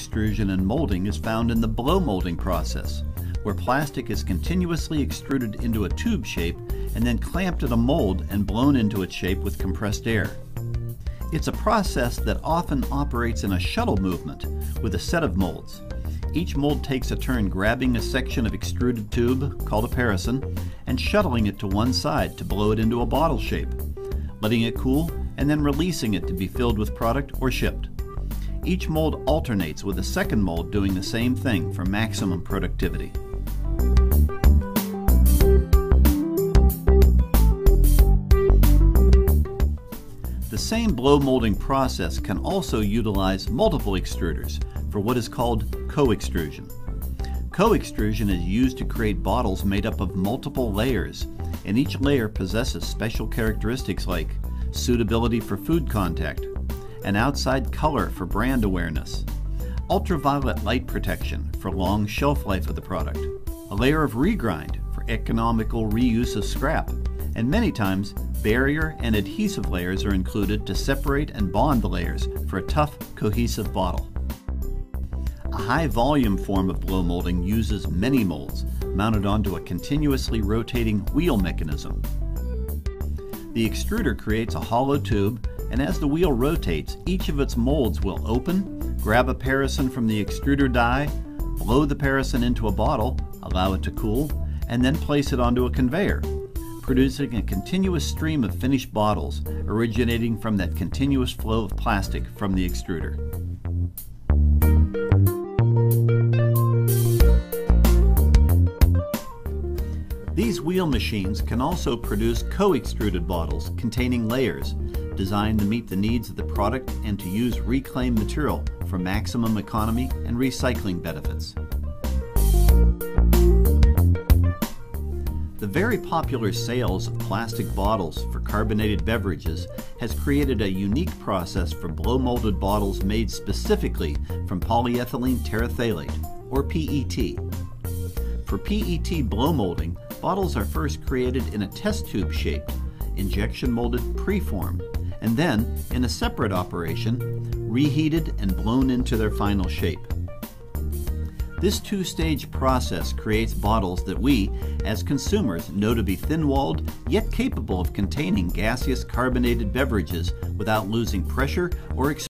extrusion and molding is found in the blow molding process, where plastic is continuously extruded into a tube shape and then clamped in a mold and blown into its shape with compressed air. It's a process that often operates in a shuttle movement with a set of molds. Each mold takes a turn grabbing a section of extruded tube, called a parison, and shuttling it to one side to blow it into a bottle shape, letting it cool, and then releasing it to be filled with product or shipped. Each mold alternates with a second mold doing the same thing for maximum productivity. The same blow molding process can also utilize multiple extruders for what is called co-extrusion. Co-extrusion is used to create bottles made up of multiple layers, and each layer possesses special characteristics like suitability for food contact, an outside color for brand awareness, ultraviolet light protection for long shelf life of the product, a layer of regrind for economical reuse of scrap, and many times barrier and adhesive layers are included to separate and bond the layers for a tough, cohesive bottle. A high volume form of blow molding uses many molds mounted onto a continuously rotating wheel mechanism. The extruder creates a hollow tube and as the wheel rotates, each of its molds will open, grab a parison from the extruder die, blow the parison into a bottle, allow it to cool, and then place it onto a conveyor, producing a continuous stream of finished bottles originating from that continuous flow of plastic from the extruder. These wheel machines can also produce co-extruded bottles containing layers designed to meet the needs of the product and to use reclaimed material for maximum economy and recycling benefits. The very popular sales of plastic bottles for carbonated beverages has created a unique process for blow molded bottles made specifically from polyethylene terephthalate, or PET. For PET blow molding, bottles are first created in a test tube shape, injection molded preform, and then, in a separate operation, reheated and blown into their final shape. This two-stage process creates bottles that we, as consumers, know to be thin-walled, yet capable of containing gaseous carbonated beverages without losing pressure or